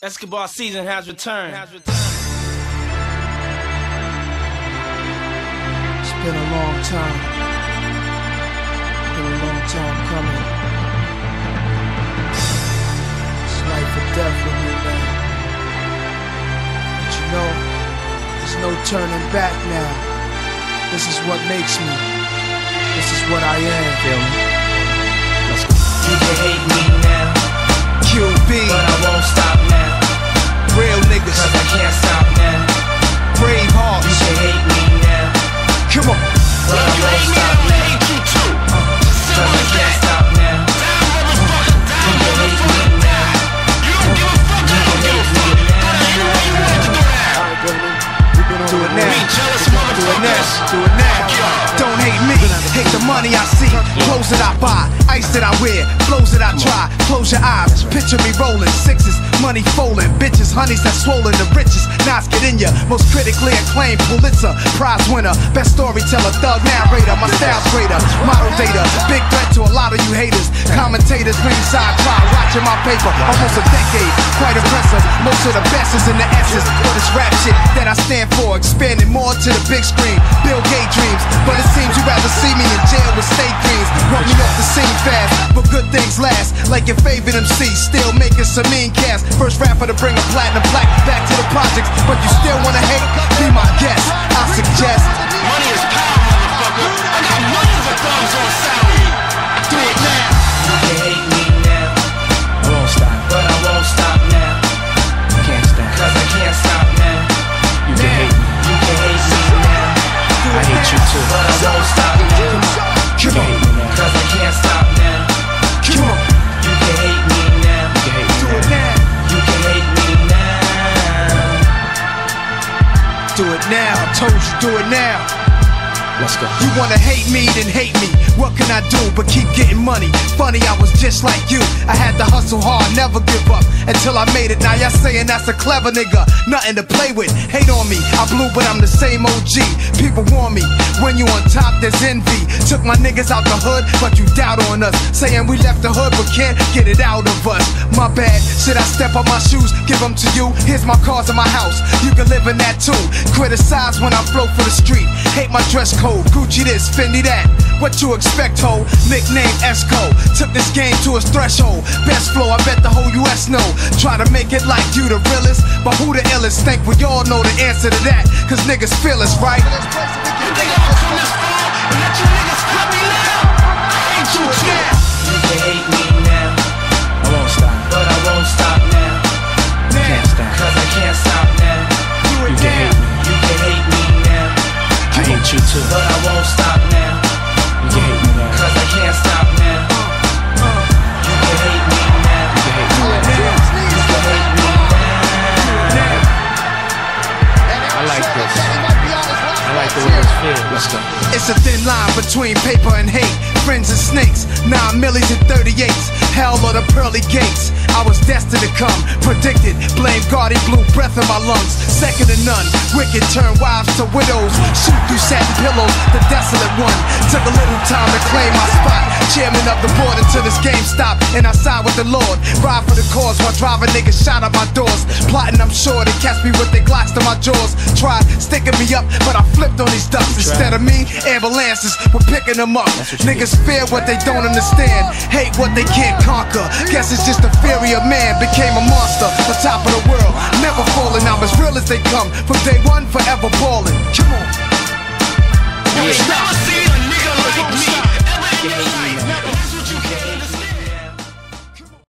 Escobar season has returned. It's been a long time. Been a long time coming. It's life or death with me, man. But you know, there's no turning back now. This is what makes me. This is what I am. Feel me? You can hate me now, money I see. Clothes that I buy. Ice that I wear. Flows that I try. Close your eyes. Picture me rolling. Sixes. Money folding. Bitches. Honeys that swollen. The richest. Knots get in ya. Most critically acclaimed Pulitzer. Prize winner. Best storyteller. Thug narrator. My style's greater. Model data. Big threat to a lot of you haters. Commentators. Ringside crowd. Watching my paper. Almost a decade. Quite impressive. Most of the best is in the essence. But this rap shit that I stand for. Expanding more to the big screen. Bill Gates dreams. But it seems you rather see me in jail with state dreams. Good things last. Like your favorite MC. Still making some mean cast. First rapper to bring a platinum plaque back to the projects. But you still wanna told you, do it now. Let's go. You wanna hate me, then hate me. What can I do but keep getting money? Funny, I was just like you. I had to hustle hard, never give up until I made it. Now y'all saying that's a clever nigga, nothing to play with. Hate on me, I blew, but I'm the same OG. People warn me when you on top, there's envy. Took my niggas out the hood, but you doubt on us. Saying we left the hood, but can't get it out of us. My bad, should I step on my shoes, give them to you? Here's my cars in my house, you can live in that too. Criticize when I flow for the street, hate my dress code. Gucci this, Fendi that. What you expect, ho? Nickname Esco. Took this game to its threshold. Best flow, I bet the whole US know. Try to make it like you the realest, but who the illest? Think we all know the answer to that. Cause niggas feel us, right? It's a thin line between paper and hate. Friends and snakes, nine millies and 38s. Hell or the pearly gates. I was destined to come, predicted. Blame God, he blew breath in my lungs. Second to none. Wicked turn wives to widows. Shoot through satin pillows, the desolate one. Took a little time to claim my spot. Chairman of the board until this game stopped. And I side with the Lord. Ride for the cause while driving niggas shot at my doors. Plotting, I'm sure they catch me with their glocks to my jaws. Tried sticking me up, but I flipped on these ducks. Instead of me, ambulances were picking them up. Niggas fear what they don't understand, hate what they can't conquer. Guess it's just the fury of man became a monster, the top of the world. Never falling, I'm as real as they come. From day one, forever balling. Come on.